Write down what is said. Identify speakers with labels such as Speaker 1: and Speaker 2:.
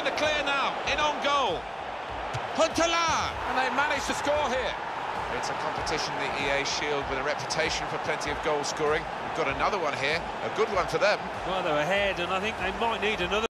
Speaker 1: in the clear now, in on goal. Huntelaar! and they managed to score here.
Speaker 2: It's a competition, the EA Shield, with a reputation for plenty of goal scoring. We've got another one here, a good one for them.
Speaker 3: Well, they're ahead, and I think they might need another.